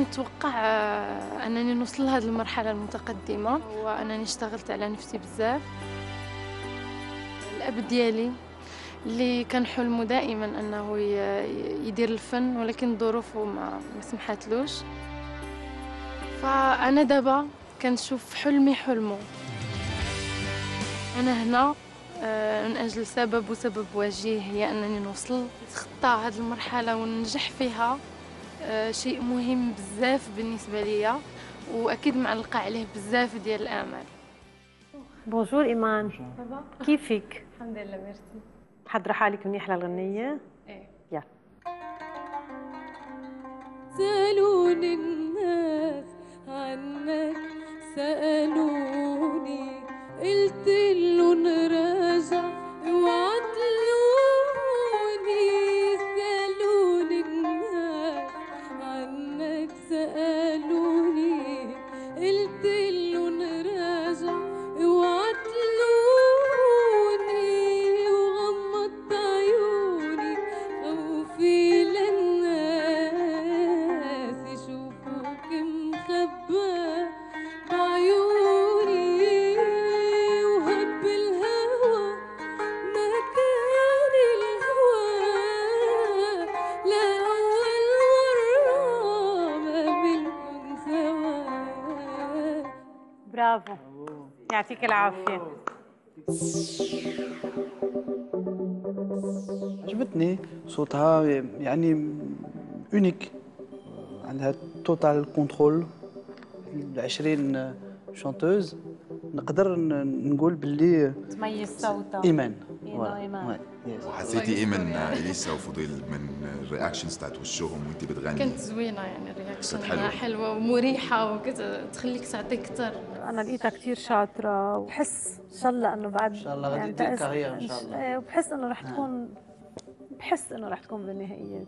نتوقع آه، أنني نوصل لهذه المرحلة المتقدمة وأنني اشتغلت على نفسي بزاف. الأب ديالي اللي كان حلمه دائما أنه يدير الفن ولكن ظروفه ما ما سمحتلوش فأنا دابا كنشوف حلمي حلمه أنا هنا آه، من أجل سبب وسبب وجيه هي أنني نوصل نتخطى هذه المرحلة وننجح فيها. شيء مهم بزاف بالنسبة ليا وأكيد معلقة عليه بزاف ديال الامال بونجور ايمان كيفك؟ الحمد لله ميرسي محضرة حالك منيح للغنية؟ إيه. يلا سألوني الناس عنك سألوني برافو يعطيك العافية عجبتني صوتها يعني unique عندها total control une chanteuse نقدر نقول باللي تميز صوتها إيمان. يس. وحسيتي إيه من إليسا وفضيل من ال reactions بتاعت وشهم وانت بتغني؟ كانت زوينة يعني ال reaction حلوة. حلوة ومريحة وتخليك تعطي أكثر أنا لقيتها كثير شاطرة وبحس إن شاء الله إنه بعد إن شاء الله غادي يعني كارير إن شاء الله. إيه، وبحس إنه رح تكون بحس إنه رح تكون بالنهائيات